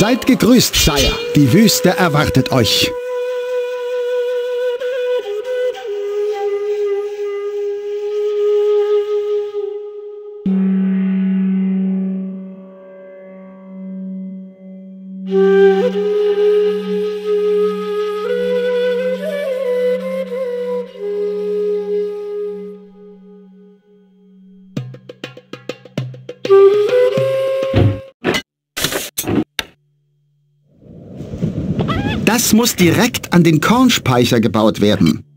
Seid gegrüßt, Sire. Die Wüste erwartet euch. Muss direkt an den Kornspeicher gebaut werden.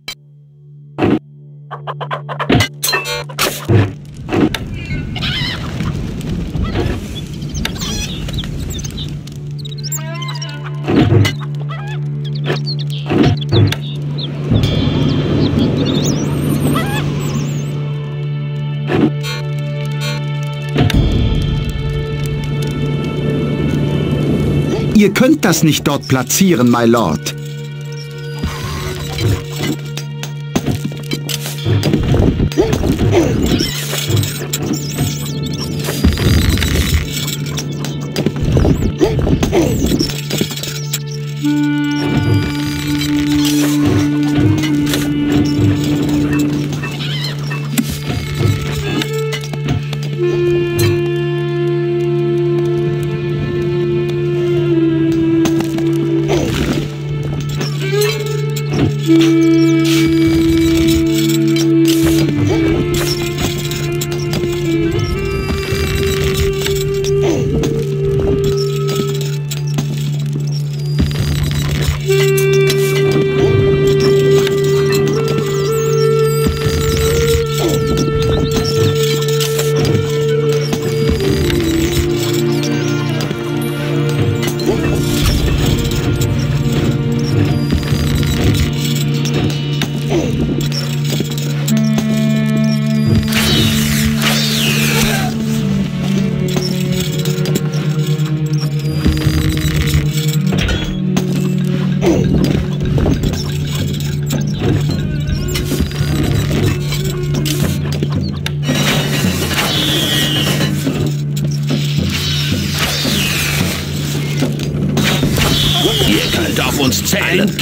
Das nicht dort platzieren, my Lord.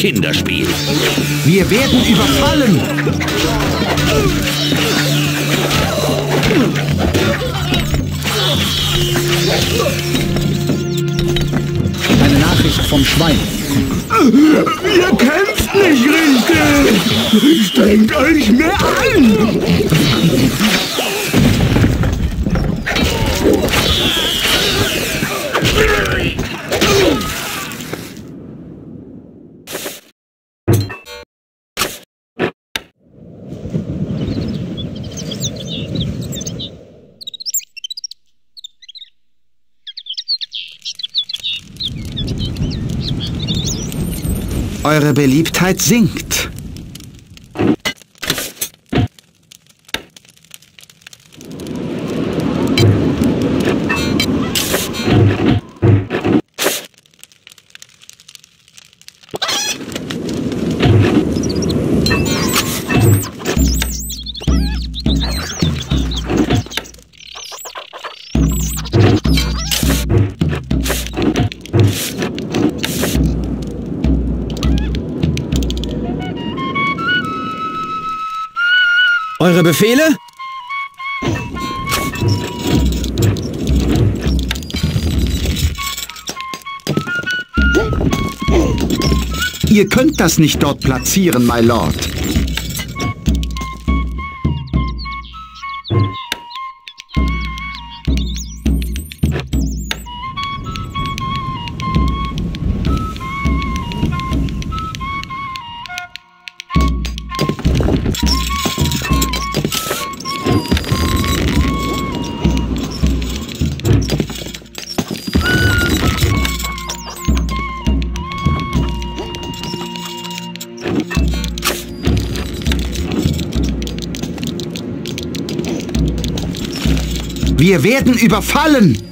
Kinderspiel. Wir werden überfallen. Eine Nachricht vom Schwein. Ihr kämpft nicht richtig! Strengt euch mehr an! Eure Beliebtheit sinkt. Befehle? Ihr könnt das nicht dort platzieren, my Lord. Wir werden überfallen!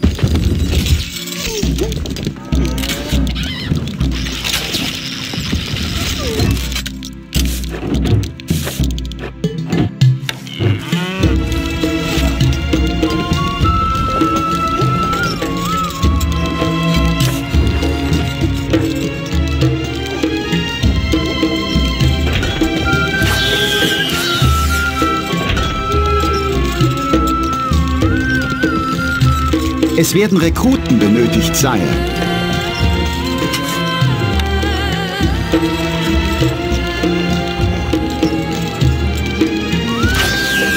Es werden Rekruten benötigt, Sire.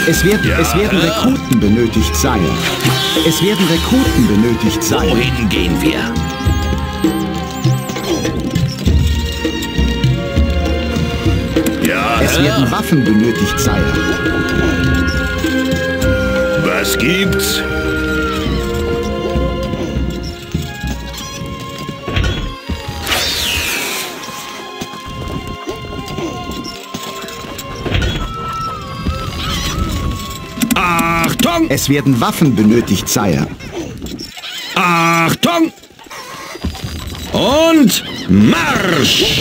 Es werden, Ja. es werden Rekruten benötigt, Sire. Es werden Rekruten benötigt, Sire. Wohin gehen wir? Ja, Es werden Waffen benötigt, Sire. Was gibt's? Es werden Waffen benötigt, Sire. Achtung! Und Marsch!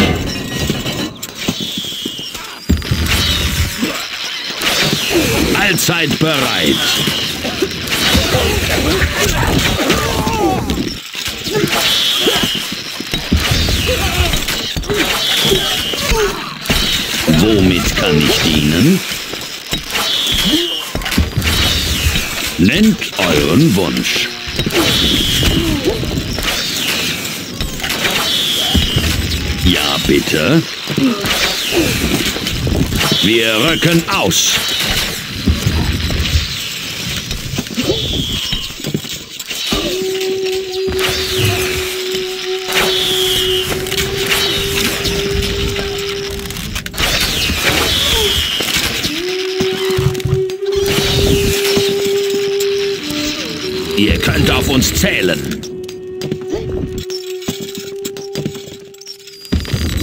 Allzeit bereit. Womit kann ich dienen? Nennt euren Wunsch. Ja, bitte. Wir rücken aus. Uns zählen.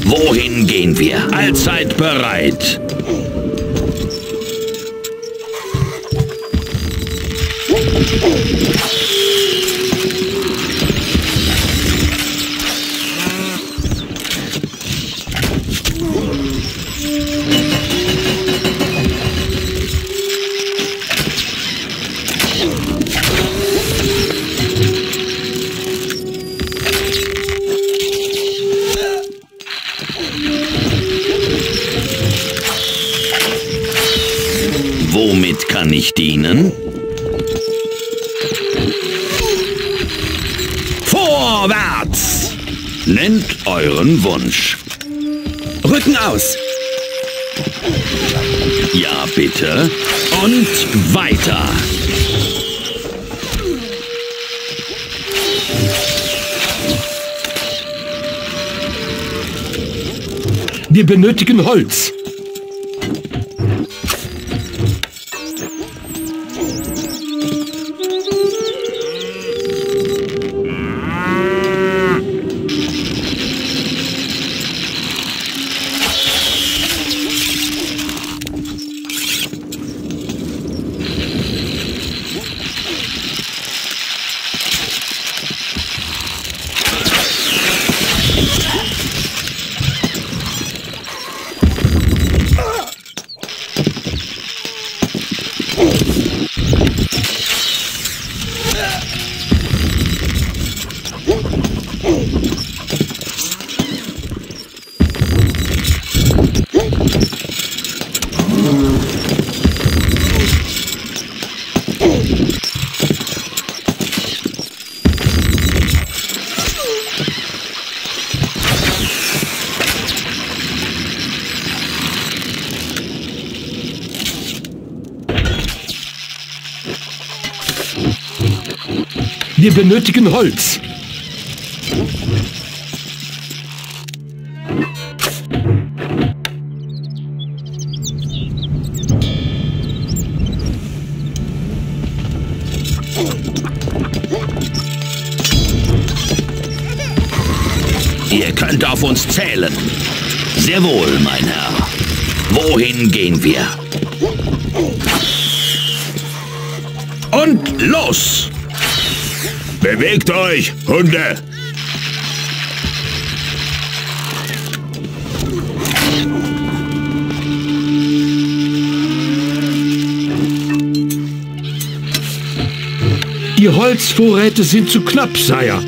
Wohin gehen wir? Allzeit bereit. Euren Wunsch. Rücken aus! Ja, bitte. Und weiter. Wir benötigen Holz. Wir benötigen Holz. Ihr könnt auf uns zählen. Sehr wohl, mein Herr. Wohin gehen wir? Bewegt euch, Hunde! Die Holzvorräte sind zu knapp, Sire.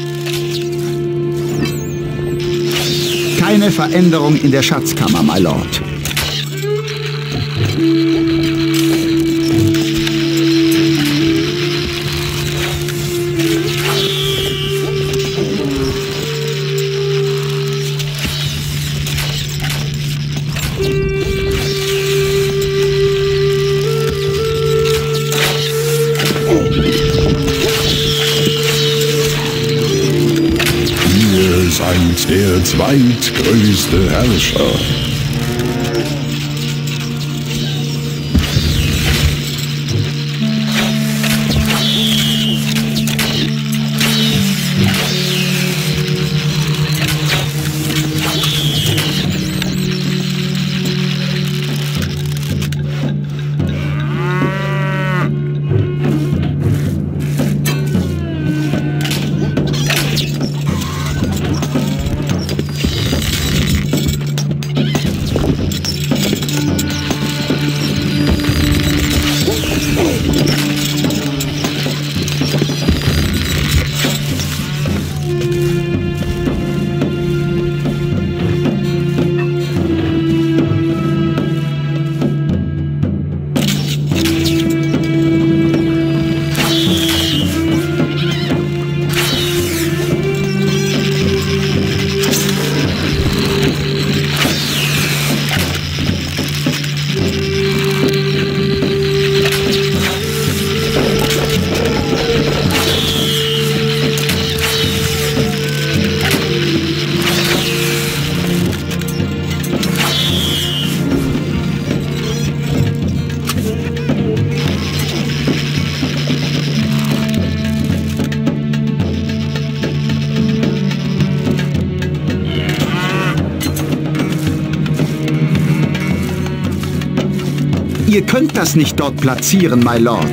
Keine Veränderung in der Schatzkammer, my Lord. Zweitgrößte Herrscher. Ihr könnt das nicht dort platzieren, my Lord.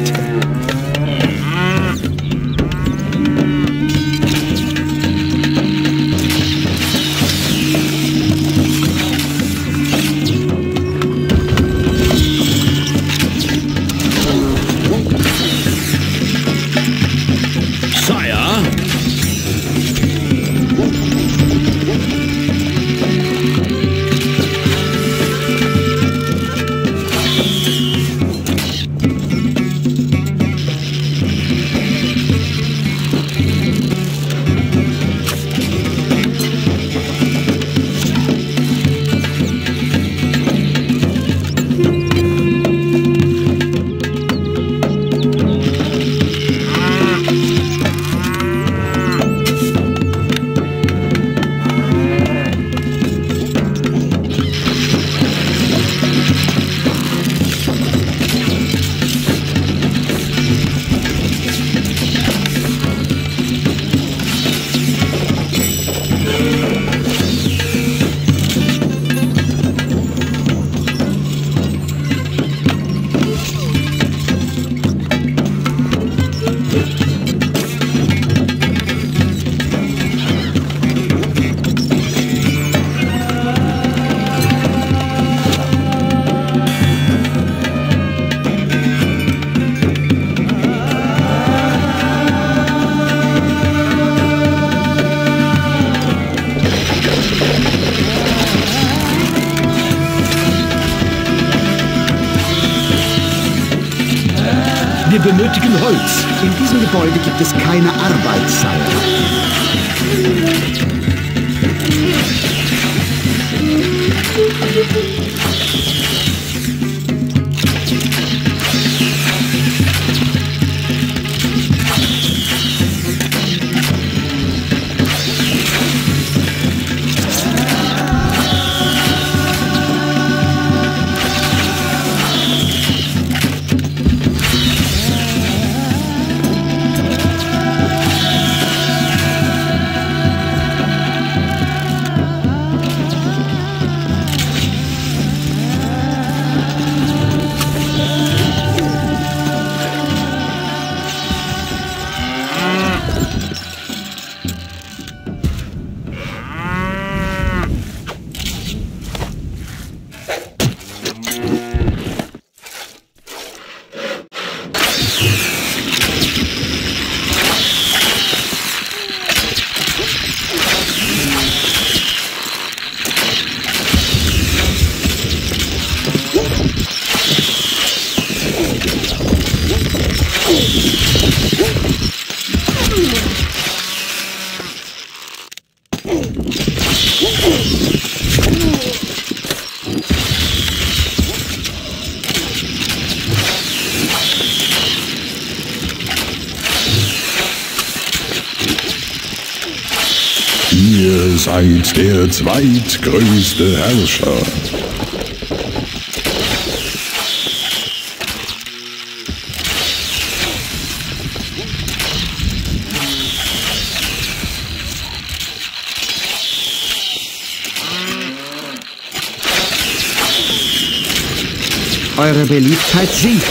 Holz. In diesem Gebäude gibt es keine Arbeit, zweitgrößte Herrscher. Eure Beliebtheit sinkt.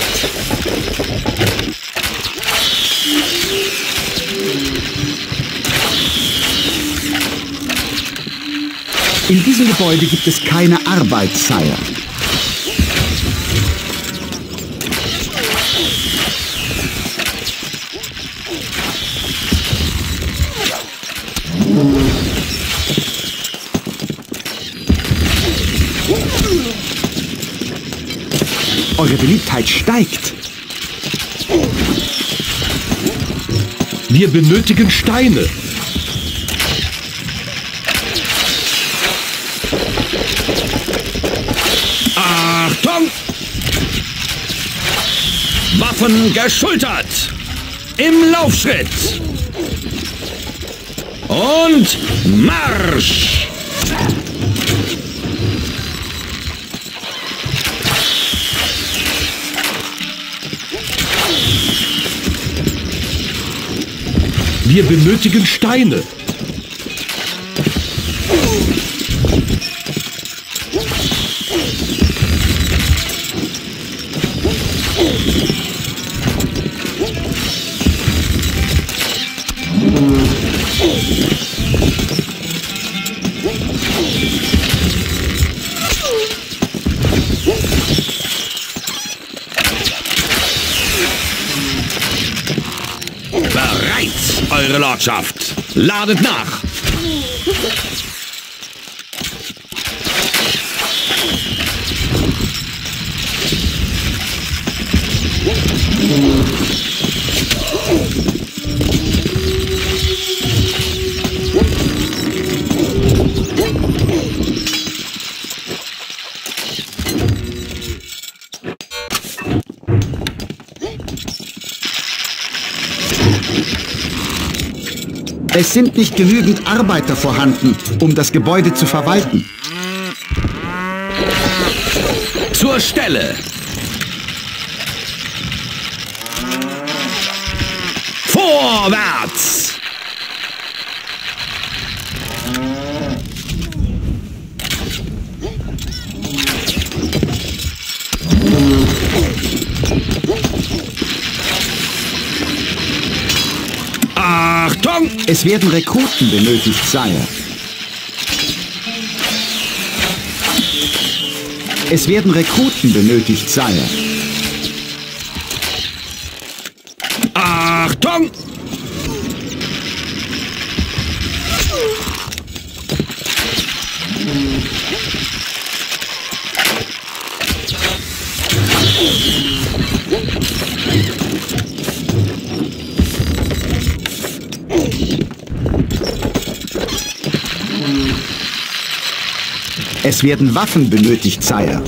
In diesem Gebäude gibt es keine Arbeit, Sire. Eure Beliebtheit steigt. Wir benötigen Steine. Achtung! Waffen geschultert! Im Laufschritt! Und Marsch! Wir benötigen Steine. Eure Lordschaft! Ladet nach! Es sind nicht genügend Arbeiter vorhanden, um das Gebäude zu verwalten. Zur Stelle! Vorwärts! Achtung! Es werden Rekruten benötigt, Sire. Es werden Rekruten benötigt, Sire. Es werden Waffen benötigt, Sire.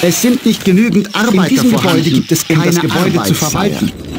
Es sind nicht genügend Arbeiter In diesem vorhanden, Gebäude gibt es um keine das Gebäude Arbeit, zu verwalten. Achtung!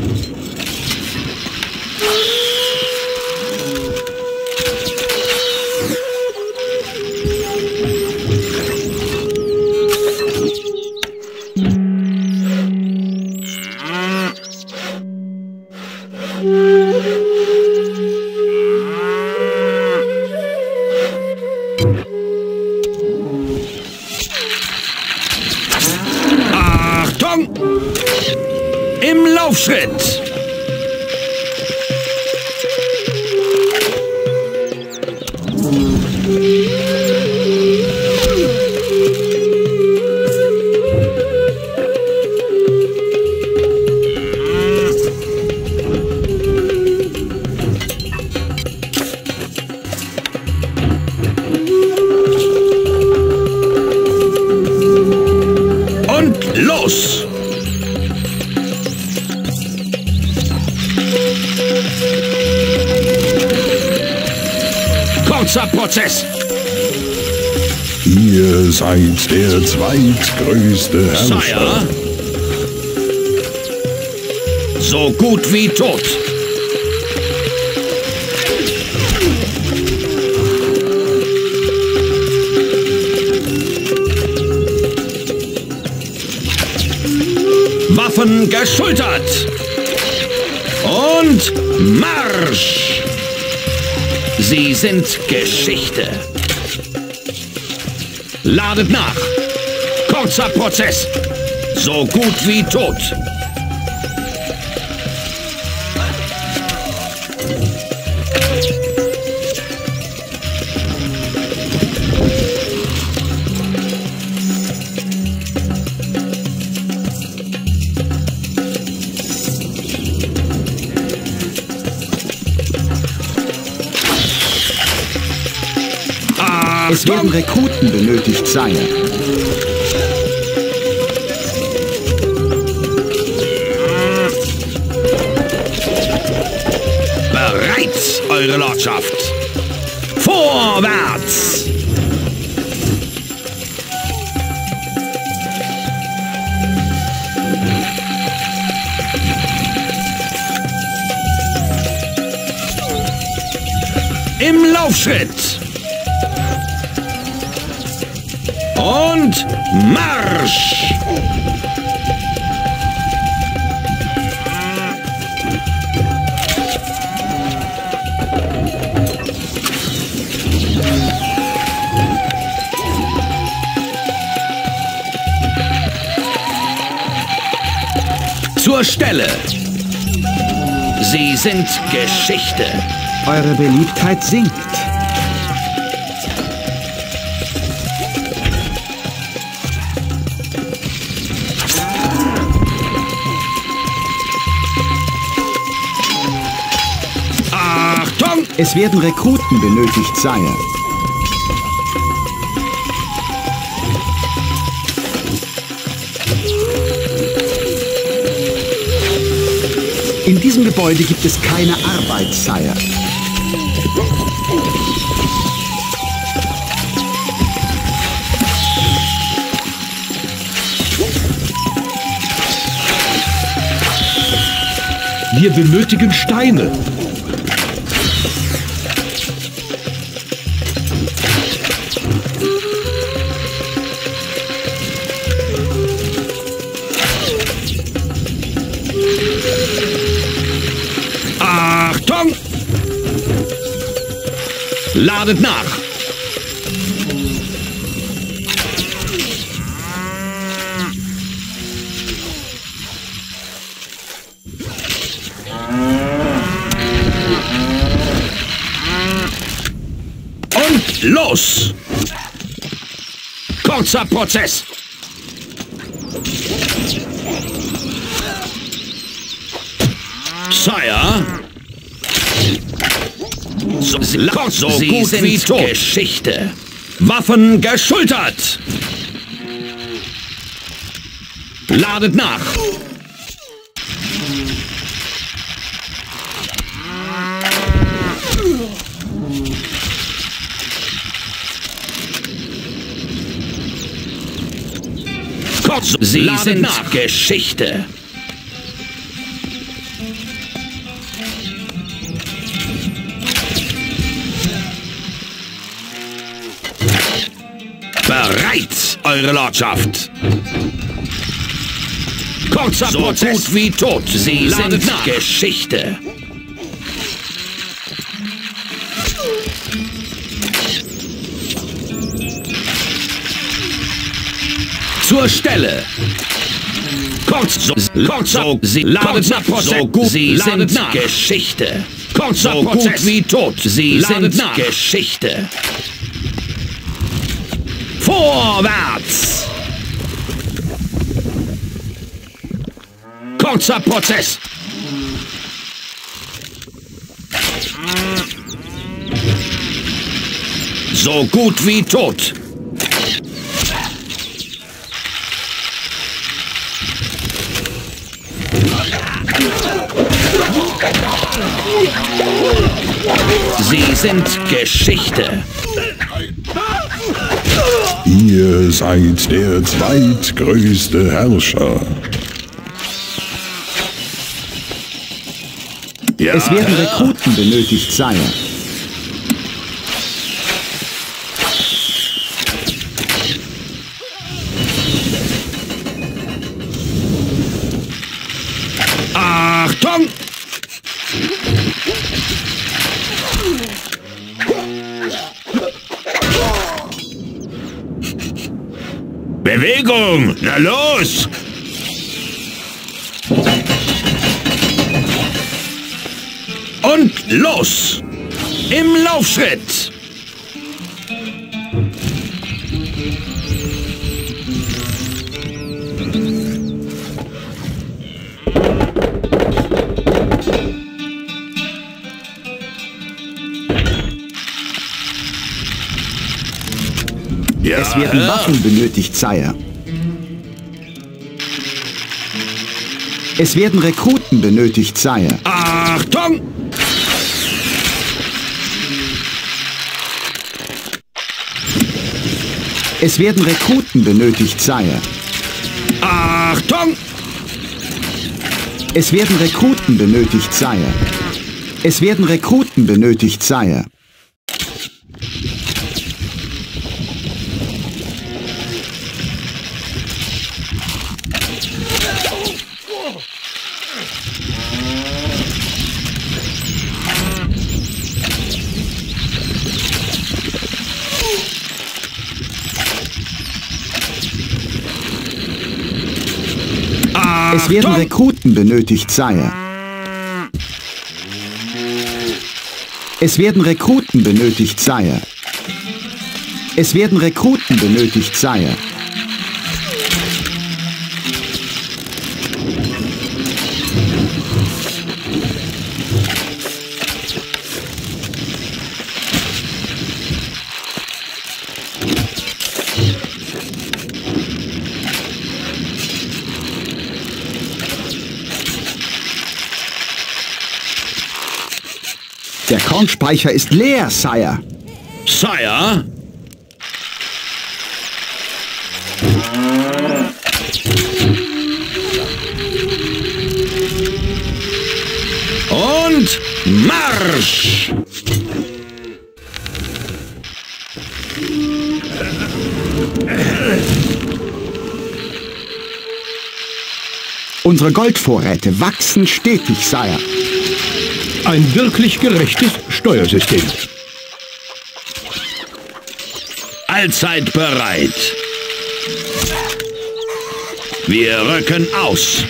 Der zweitgrößte Herrscher. Sire? So gut wie tot. Waffen geschultert. Und Marsch! Sie sind Geschichte. Ladet nach. Kurzer Prozess. So gut wie tot. Es Rekruten benötigt, Sire. Bereit, Eure Lordschaft. Vorwärts! Im Laufschritt! Und Marsch! Zur Stelle! Sie sind Geschichte. Eure Beliebtheit sinkt. Es werden Rekruten benötigt, Sire. In diesem Gebäude gibt es keine Arbeit, Sire. Wir benötigen Steine. Ladet nach! Und los! Kurzer Prozess! Sire? So, so Sie gut sind wie tot. Geschichte. Waffen geschultert. Ladet nach. Kurz, Sie Ladet sind nach. Geschichte. Eure Lordschaft. Kurzer so Prozess. gut wie tot. Sie Ladet sind nach. Geschichte. Zur Stelle. Kurz, so, kurz, so, Sie ladet nach. Prozess. So gut, Sie sind nach. Geschichte. Kurzer so Prozess. gut wie tot. Sie ladet sind nach. Geschichte. Vorwärts! Kurzer Prozess! So gut wie tot. Sie sind Geschichte. Ihr seid der zweitgrößte Herrscher. Ja, es werden Rekruten benötigt, Sire. Bewegung! Na los! Und los! Im Laufschritt! Es werden Waffen benötigt, Sire. Es werden Rekruten benötigt, Sire. Achtung! Es werden Rekruten benötigt, Sire. Achtung! Es werden Rekruten benötigt, Sire. Es werden Rekruten benötigt, Sire. Rekruten benötigt, Sire. Es werden Rekruten benötigt, Sire. Es werden Rekruten benötigt, Sire. Kornspeicher ist leer, Sire. Sire? Und Marsch! Unsere Goldvorräte wachsen stetig, Sire. Ein wirklich gerechtes Steuersystem. Allzeit bereit. Wir rücken aus.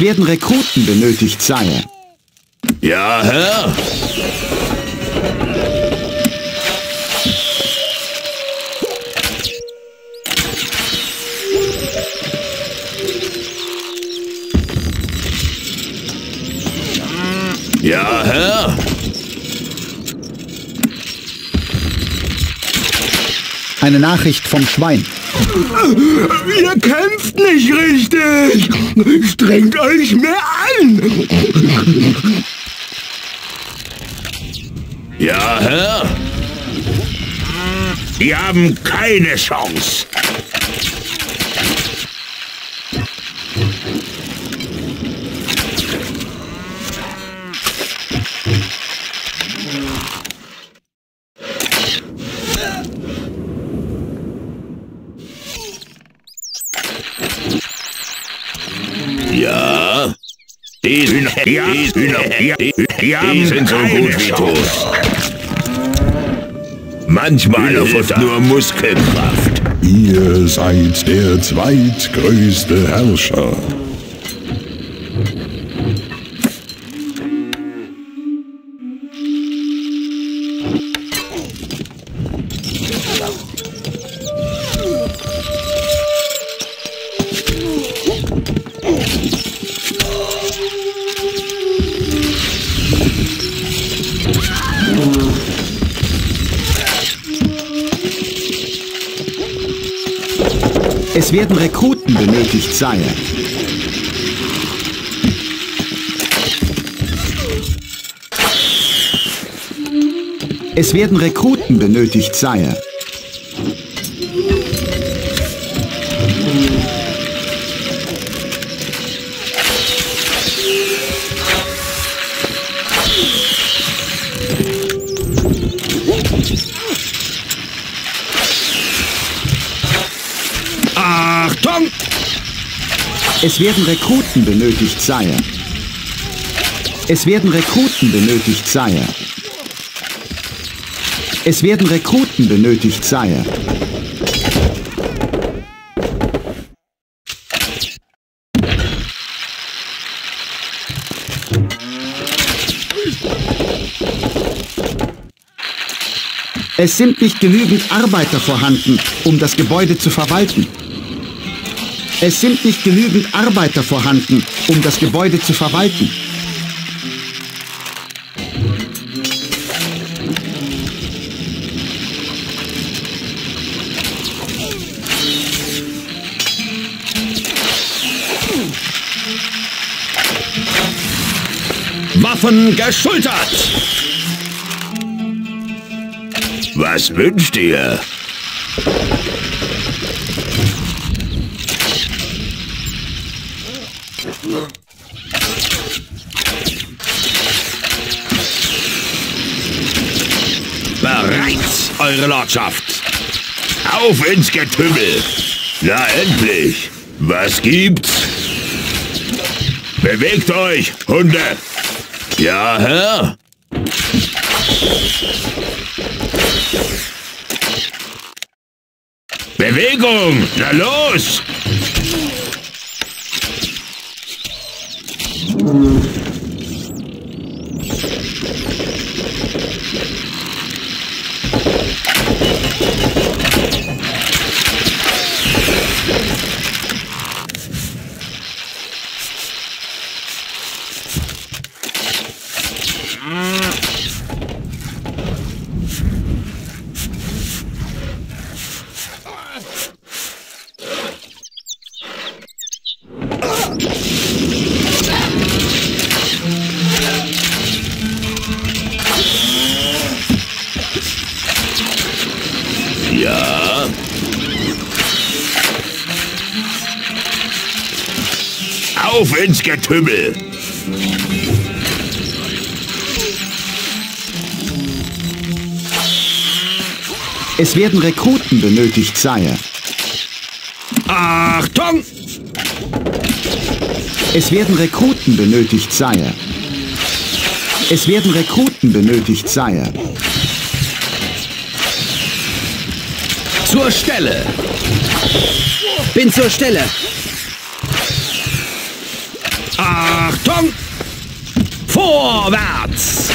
Es werden Rekruten benötigt, Sire. Ja, Herr. Ja, Herr. Eine Nachricht vom Schwein. Ihr kämpft nicht richtig. Strengt euch mehr an. Ja, Herr. Die haben keine Chance. Ja. Die Hühner, die Hühner, die, die, die, die sind so gut wie tot. Manchmal hilft nur Muskelkraft. Ihr seid der zweitgrößte Herrscher. Sire. Es werden Rekruten benötigt, Sire. Es werden Rekruten benötigt, Sire. Es werden Rekruten benötigt, Sire. Es werden Rekruten benötigt, Sire. Es sind nicht genügend Arbeiter vorhanden, um das Gebäude zu verwalten. Es sind nicht genügend Arbeiter vorhanden, um das Gebäude zu verwalten. Waffen geschultert! Was wünscht ihr? Bereit, Eure Lordschaft! Auf ins Getümmel! Na endlich! Was gibt's? Bewegt euch, Hunde! Ja, Herr? Bewegung! Na los! Es werden Rekruten benötigt, Sire. Achtung! Es werden Rekruten benötigt, Sire. Es werden Rekruten benötigt, Sire. Zur Stelle! Bin zur Stelle. Achtung! Vorwärts!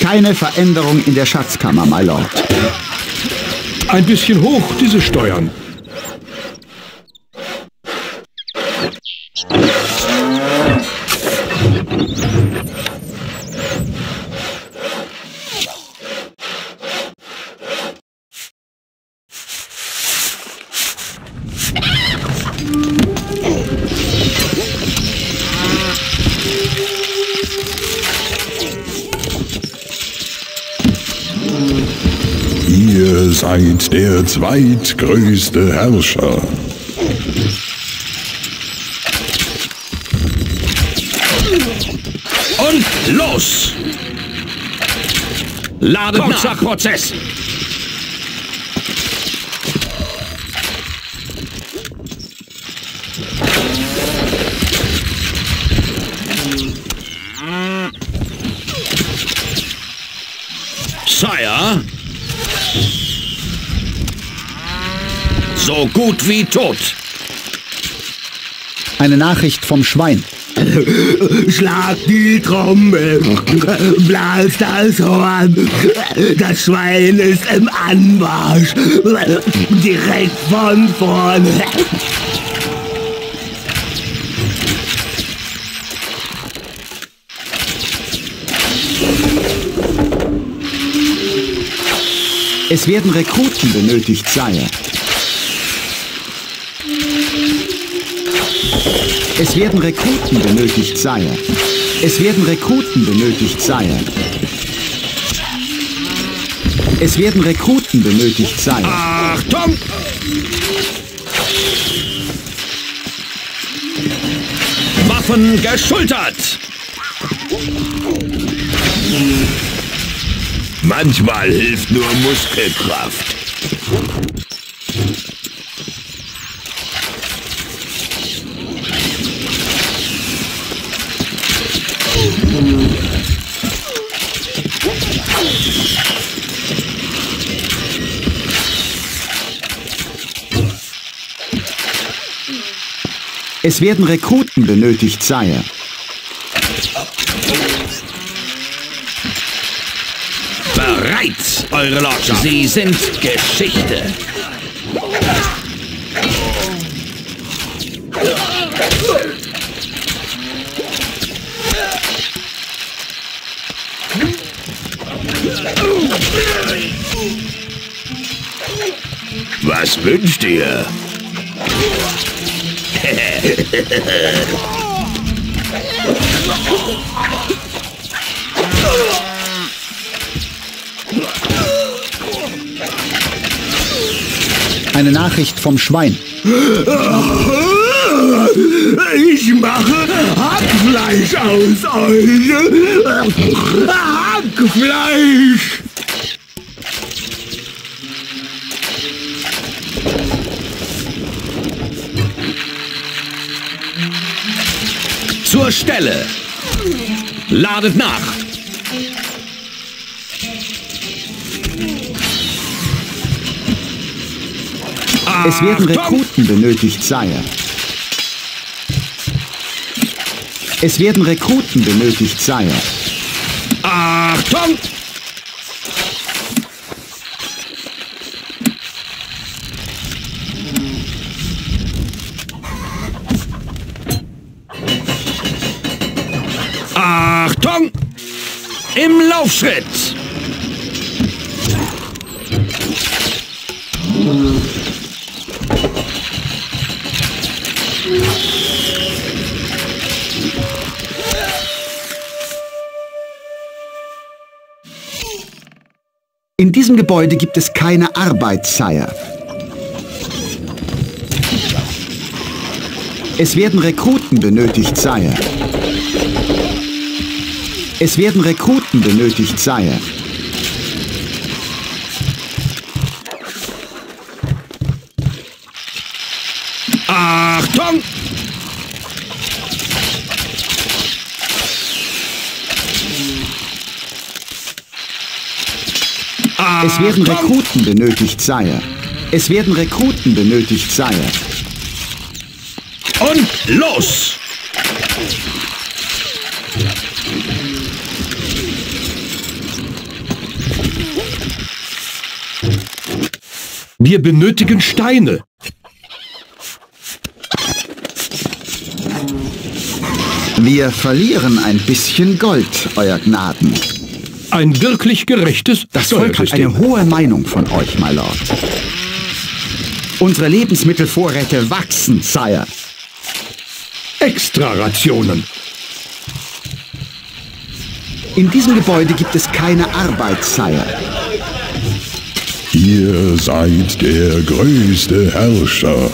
Keine Veränderung in der Schatzkammer, my Lord. Ein bisschen hoch, diese Steuern. Zweitgrößte Herrscher. Und los! Ladet. Prozess. Sire. So gut wie tot. Eine Nachricht vom Schwein. Schlag die Trommel, blas das Horn, das Schwein ist im Anmarsch, direkt von vorn. Es werden Rekruten benötigt, Sire. Es werden Rekruten benötigt, Sire. Es werden Rekruten benötigt, Sire. Es werden Rekruten benötigt, Sire. Achtung! Waffen geschultert! Manchmal hilft nur Muskelkraft. Es werden Rekruten benötigt, Sire. Bereit, Eure Lordschaft. Sie sind Geschichte. Was wünscht ihr? Eine Nachricht vom Schwein. Ich mache Hackfleisch aus euch. Hackfleisch. Zur Stelle! Ladet nach! Es werden Rekruten benötigt, Sire. Es werden Rekruten benötigt, Sire. Achtung! Im Laufschritt! In diesem Gebäude gibt es keine Arbeit, Sire. Es werden Rekruten benötigt, Sire. Es werden Rekruten benötigt, Sire. Achtung! Es werden Rekruten benötigt, Sire. Es werden Rekruten benötigt, Sire. Und los! Wir benötigen Steine. Wir verlieren ein bisschen Gold, Euer Gnaden. Ein wirklich gerechtes Das Volk hat eine hohe Meinung von euch, my Lord. Unsere Lebensmittelvorräte wachsen, Sire. Extra-Rationen. In diesem Gebäude gibt es keine Arbeit, Sire. Ihr seid der größte Herrscher.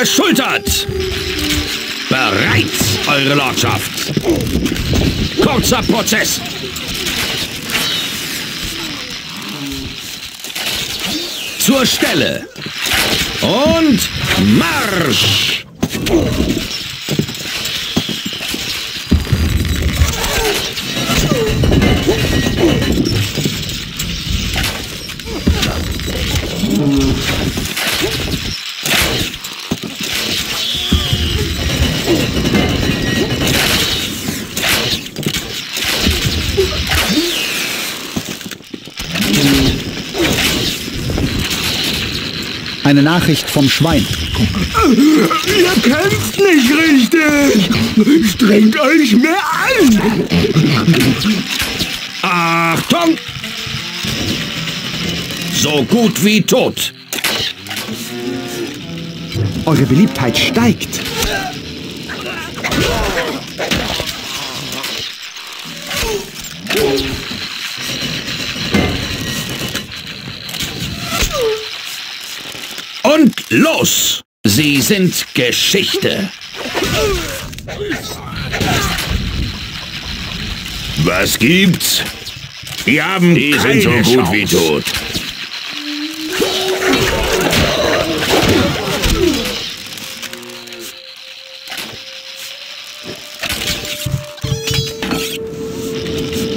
Waffen geschultert. Bereit, Eure Lordschaft. Kurzer Prozess. Zur Stelle. Und Marsch! Nachricht vom Schwein. Ihr kämpft nicht richtig. Strengt euch mehr an. Achtung! So gut wie tot. Eure Beliebtheit steigt. Und los! Sie sind Geschichte. Was gibt's? Die haben Die sind so keine gut Chance. wie tot.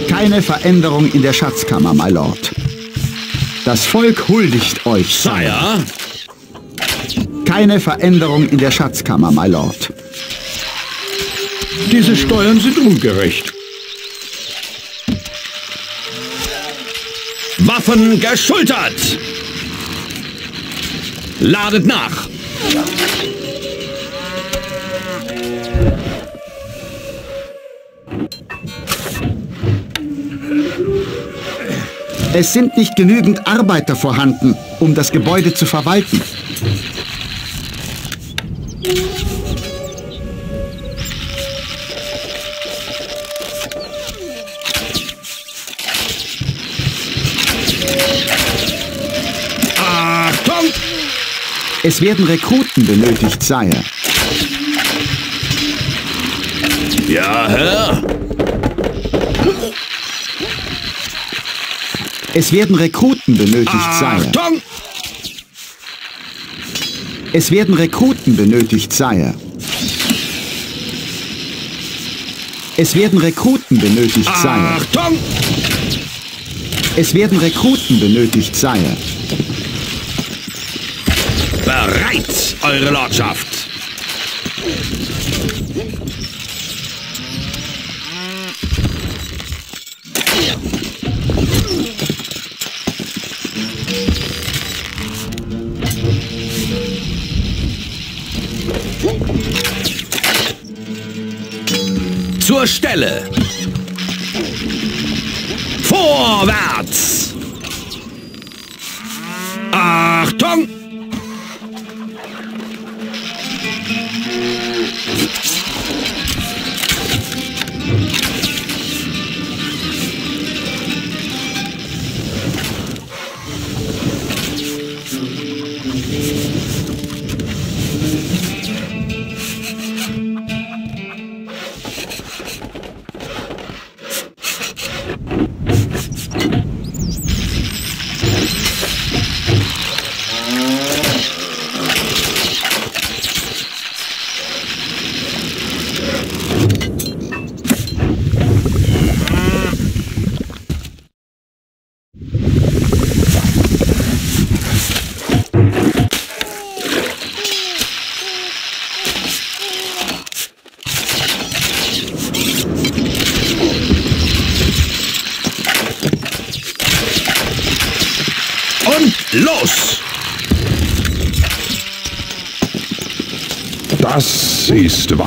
Keine Veränderung in der Schatzkammer, my Lord. Das Volk huldigt euch, Sire, Keine Veränderung in der Schatzkammer, my Lord. Diese Steuern sind ungerecht. Waffen geschultert. Ladet nach. Es sind nicht genügend Arbeiter vorhanden, um das Gebäude zu verwalten. Es werden Rekruten benötigt, Sire. Ja, Herr. Es werden Rekruten benötigt, Sire. Achtung! Es werden Rekruten benötigt, Sire. Es werden Rekruten benötigt, Sire. Achtung! Es werden Rekruten benötigt, Sire. Bereit, Eure Lordschaft. Zur Stelle. Vorwärts.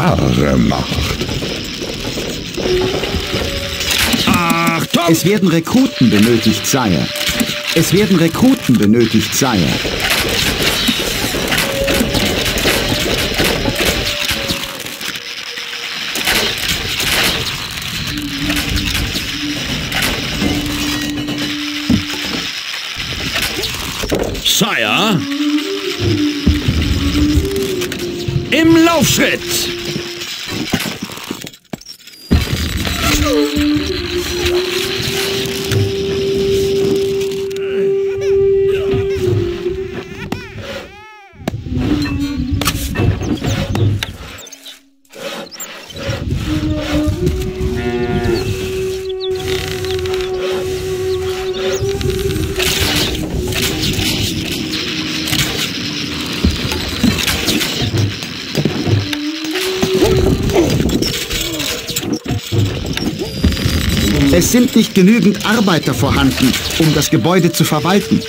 Wahre Macht. Achtung! Es werden Rekruten benötigt, Sire. Es werden Rekruten benötigt, Sire. Sire. Im Laufschritt. Es sind nicht genügend Arbeiter vorhanden, um das Gebäude zu verwalten.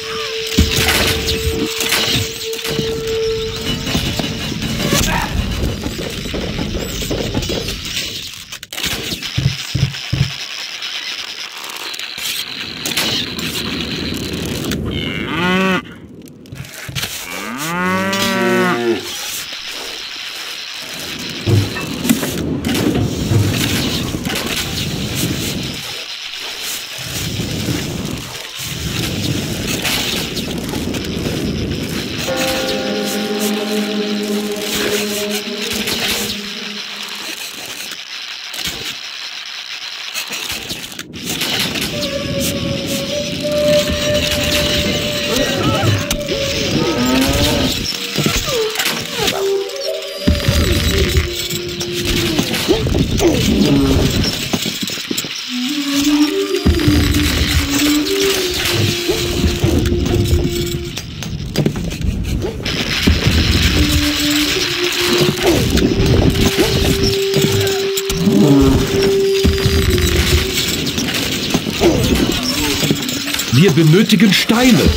Steine.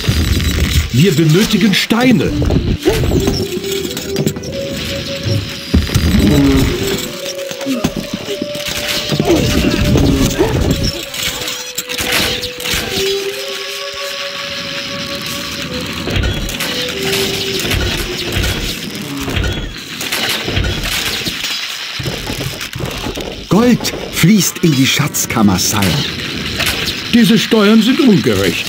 Wir benötigen Steine. Gold fließt in die Schatzkammer, Sire. Diese Steuern sind ungerecht.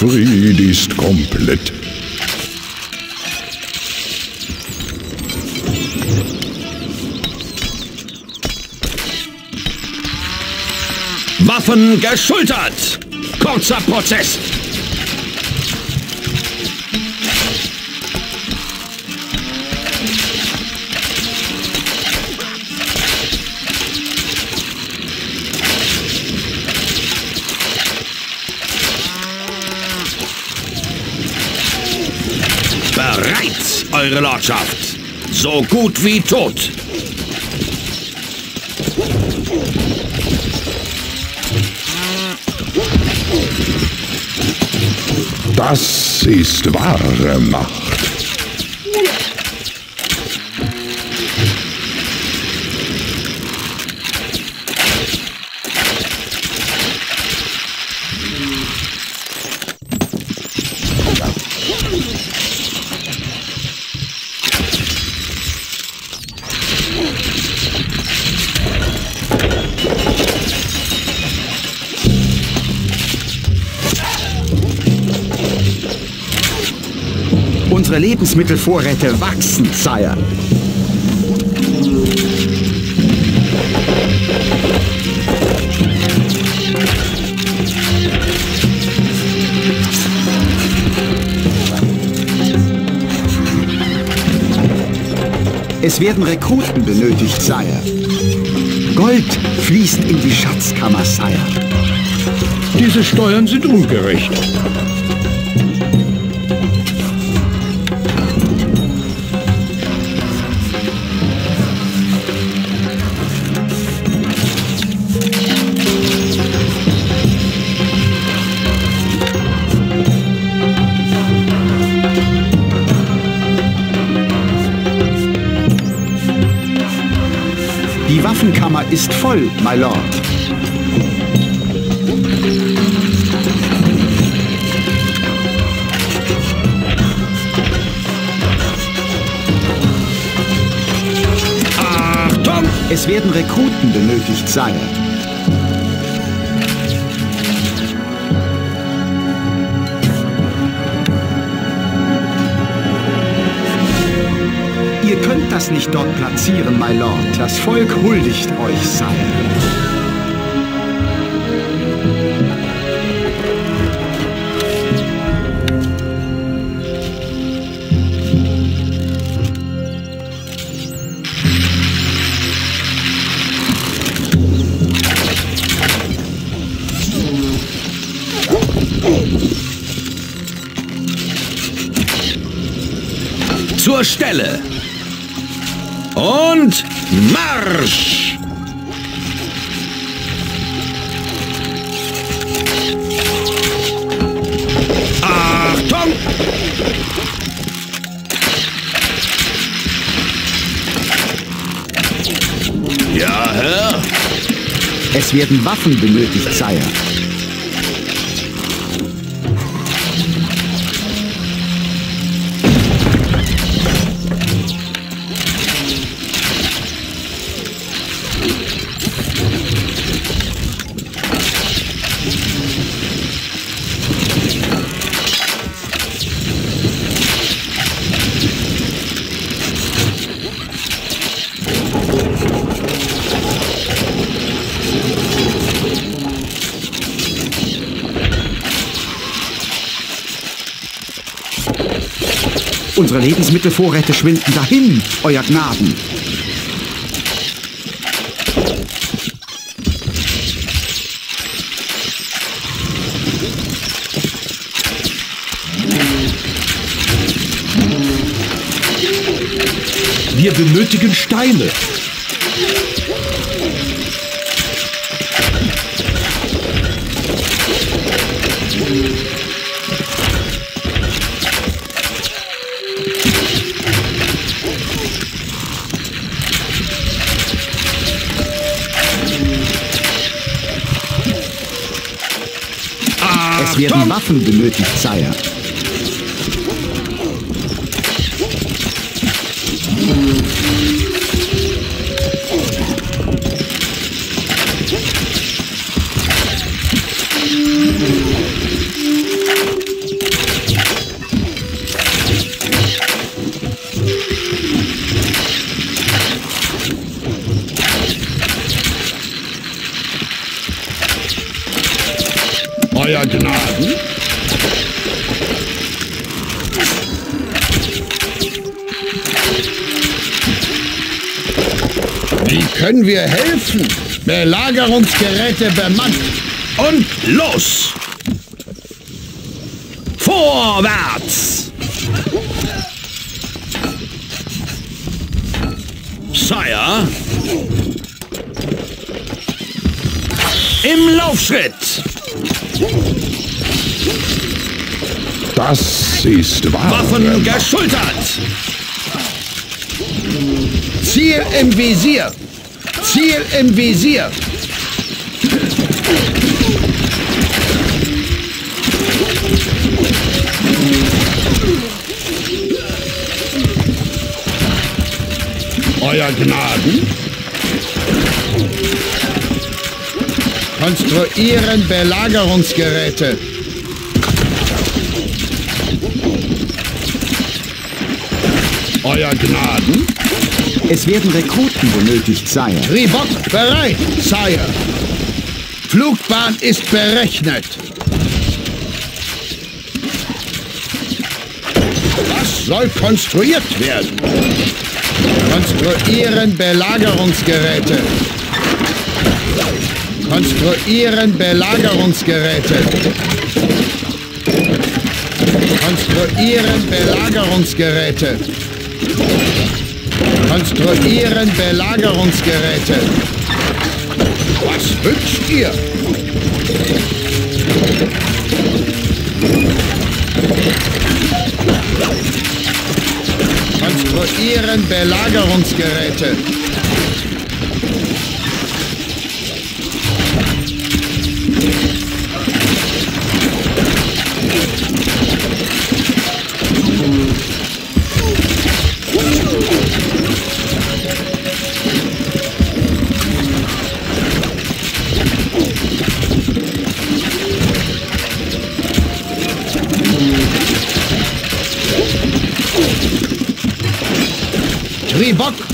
Bergfried ist komplett. Waffen geschultert. Kurzer Prozess. Eure Lordschaft. So gut wie tot. Das ist wahre Macht. Lebensmittelvorräte wachsen, Sire. Es werden Rekruten benötigt, Sire. Gold fließt in die Schatzkammer, Sire. Diese Steuern sind ungerecht. Waffenkammer ist voll, my lord. Achtung! Es werden Rekruten benötigt, Sire. Das nicht dort platzieren, my lord. Das Volk huldigt euch, Sire. Zur Stelle! Und Marsch! Achtung! Ja, Herr? Es werden Waffen benötigt, Sire. Unsere Lebensmittelvorräte schwinden dahin, Euer Gnaden. Wir benötigen Steine. Werden Waffen benötigt, Sire. Wir helfen? Belagerungsgeräte bemannt. Und los! Vorwärts! Sire? Im Laufschritt! Das ist wahr. Waffen geschultert. Ziel im Visier. Ziel im Visier. Euer Gnaden. Konstruieren Belagerungsgeräte. Euer Gnaden. Es werden Rekruten benötigt, Sire. Tribok bereit, Sire. Flugbahn ist berechnet. Was soll konstruiert werden? Konstruieren Belagerungsgeräte. Konstruieren Belagerungsgeräte. Konstruieren Belagerungsgeräte. Konstruieren Belagerungsgeräte. Was wünscht ihr? Konstruieren Belagerungsgeräte.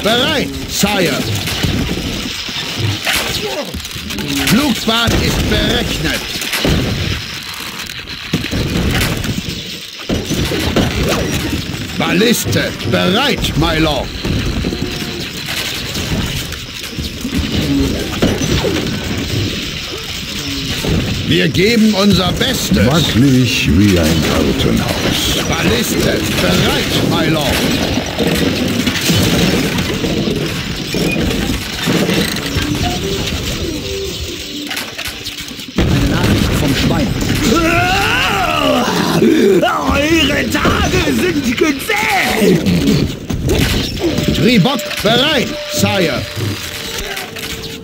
Bereit, Sire. Flugbahn ist berechnet. Balliste bereit, my lord. Wir geben unser Bestes. Wackelig wie ein Kartenhaus. Balliste bereit, my lord. Tribok bereit, Sire.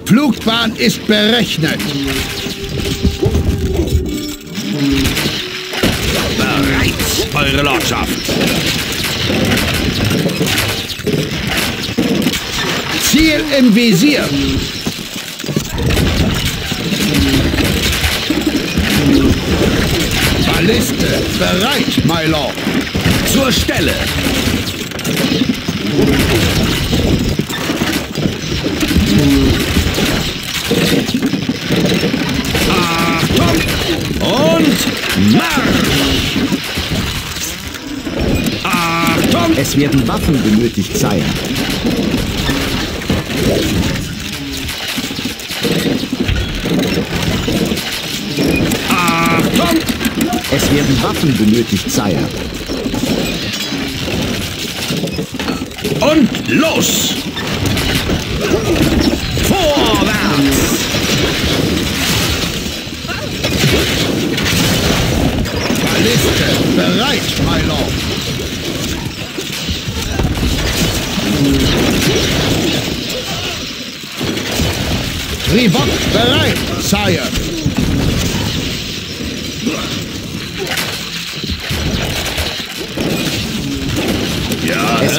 Flugbahn ist berechnet. Bereit, Eure Lordschaft. Ziel im Visier. Balliste bereit, my lord. Zur Stelle. Und Marsch! Achtung! Es werden Waffen benötigt, Sire. Achtung! Es werden Waffen benötigt, Sire. Und los! Vorwärts! Balliste bereit, my lord. Tribok bereit, Sire.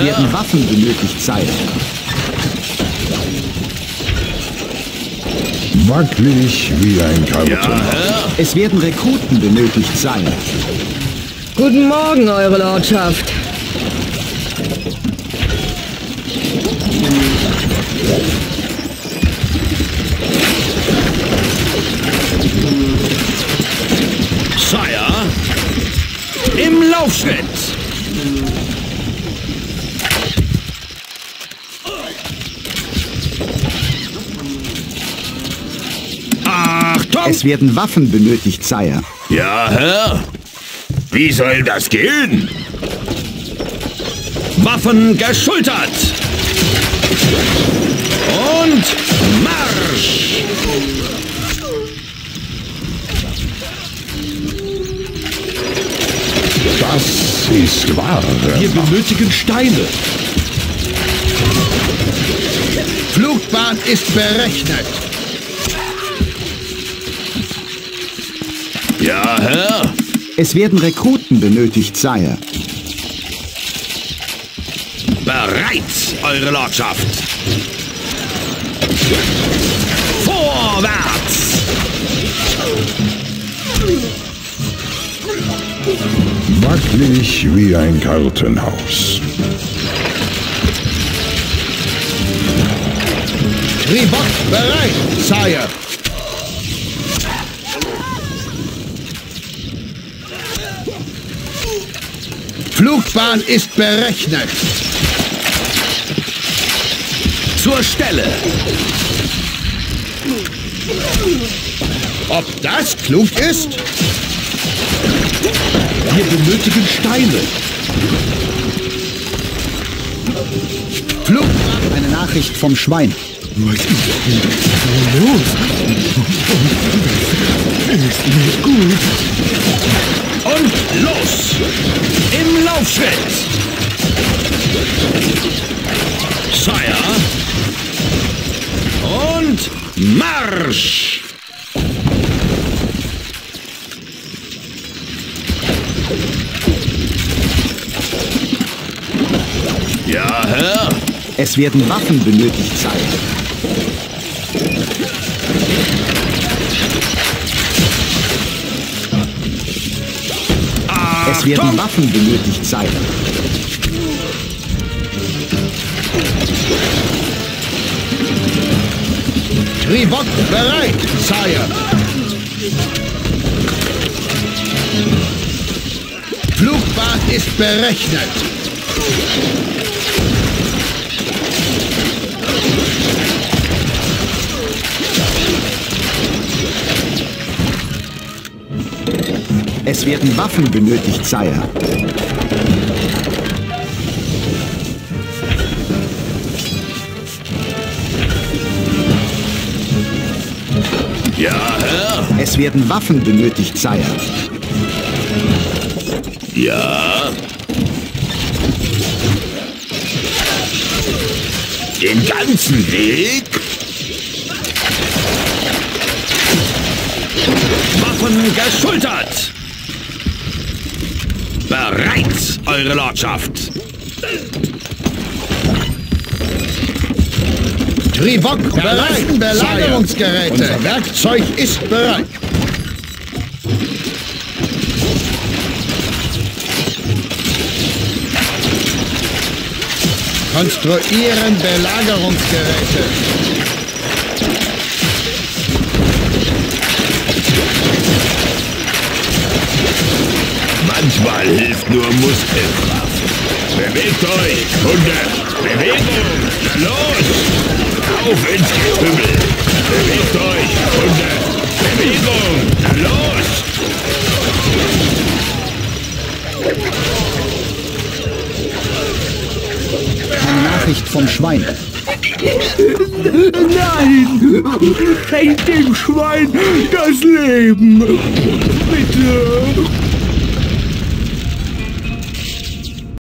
Werden Waffen benötigt, Sire. Wackelig wie ein Kartenhaus. Es werden Rekruten benötigt, Sire. Guten Morgen, Eure Lordschaft. Es werden Waffen benötigt, Sire. Ja, Herr. Wie soll das gehen? Waffen geschultert. Und Marsch! ist wahr, Wir benötigen Steine. Flugbahn ist berechnet. Ja, Herr. Es werden Rekruten benötigt, Sire. Bereit, Eure Lordschaft. Vorwärts! Wackelig wie ein Kartenhaus. Tribok bereit, Sire. Flugbahn ist berechnet. Zur Stelle! Ob das klug ist? Wir benötigen Steine. Flugbahn Eine Nachricht vom Schwein. Was ist denn so los? Ist nicht gut. Und los! Im Laufschritt! Sire! Und Marsch! Ja, Herr. Es werden Waffen benötigt, Sire. Es werden Achtung! Waffen benötigt, Sire. Tribok bereit, Sire. Flugbahn ist berechnet. Es werden Waffen benötigt, Sire. Ja, Herr. Es werden Waffen benötigt, Sire. Ja. Den ganzen Weg? Waffen geschultert! Bereit, Eure Lordschaft! Tribok bereit, Belagerungsgeräte. Unser Werkzeug ist bereit. Konstruieren Belagerungsgeräte. Manchmal hilft nur Muskelkraft. Bewegt euch, Hunde! Bewegung! Los! Auf ins Getümmel! Bewegt euch, Hunde! Bewegung! Los! Eine Nachricht vom Schwein. Nein! Schenkt dem Schwein das Leben! Bitte!